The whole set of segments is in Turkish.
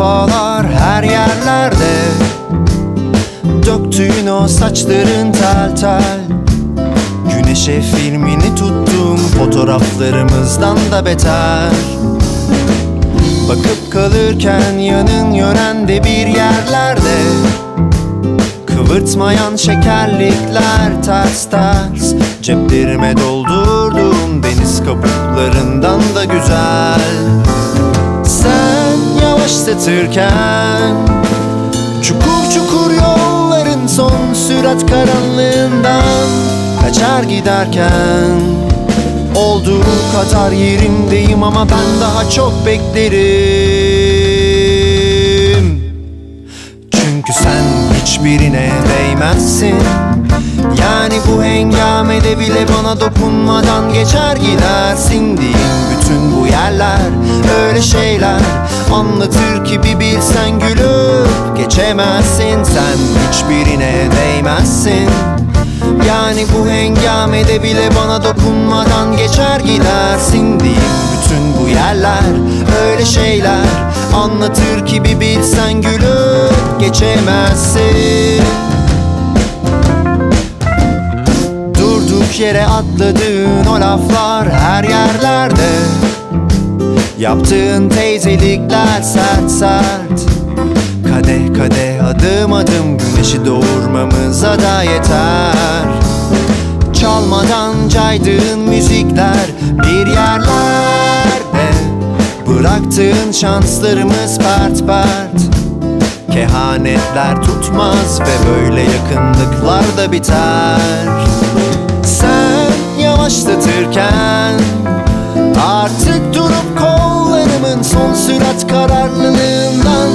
defalar her yerlerde. Döktüğün o saçların tel tel. Güneşe filmini tuttum fotoğraflarımızdan da beter. Bakıp kalırken yanın yörende bir yerlerde. Kıvırtmayan şekerlikler ters ters. Ceplerime doldurdum deniz kabuklarından da güzel Yavaşlatırken Çukur çukur yolların son sürat karanlığından Kaçar giderken Olduğu kadar yerimdeyim ama ben daha çok beklerim. Çünkü sen hiçbirine değmezsin. Yani bu hengamede bile bana dokunmadan geçer gidersin diyeyim. Bütün bu yerler Öyle şeyler anlatır ki bir bilsen gülüp geçemezsin. Sen hiçbirine değmezsin. Yani bu hengamede bile bana dokunmadan geçer gidersin diyeyim. Bütün bu yerler öyle şeyler. Anlatır ki bir bilsen gülüp geçemezsin. Durduk yere atladığın o laflar her yerlerde Yaptığın teyzelikler sert sert. Kadeh kadeh adım adım güneşi doğurmamıza da yeter. Çalmadan caydığın müzikler bir yerlerde. Bıraktığın şanslarımız pert pert. Kehanetler tutmaz ve böyle yakınlıklar da biter. Sen yavaşlatırken Artık durup sürat kararlılığından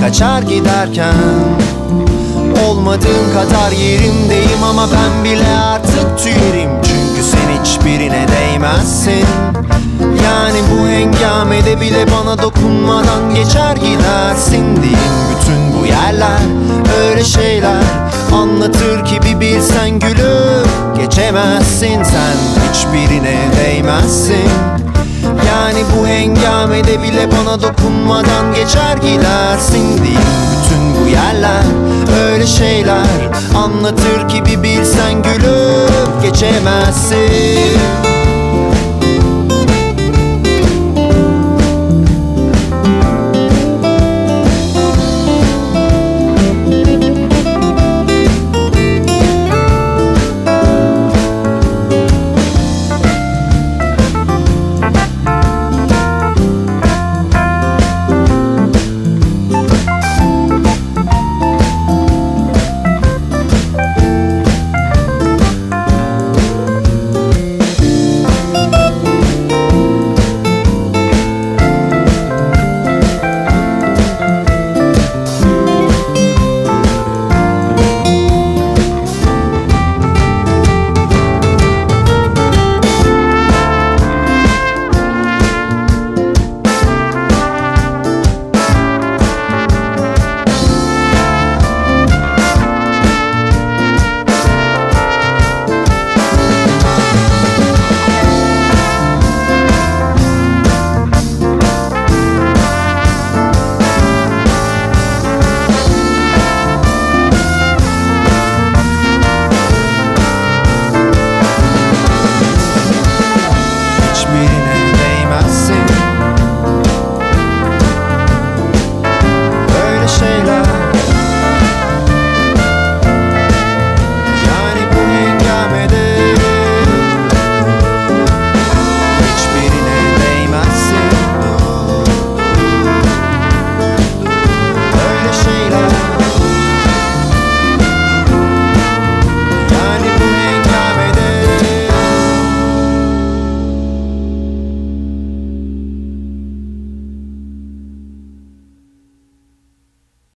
Kaçar giderken Olmadığın kadar yerimdeyim ama ben bile artık tüyerim Çünkü sen hiçbirine değmezsin. Yani bu hengamede bile bana dokunmadan geçer gidersin diyeyim. Bütün bu yerler öyle şeyler. Anlatır ki bir bilsen gülüp geçemezsin. Sen hiçbirine değmezsin yani bu hengamede bile bana dokunmadan geçer gidersin diyeyim bütün bu yerler öyle şeyler Anlatır ki bir bilsen gülüp geçemezsin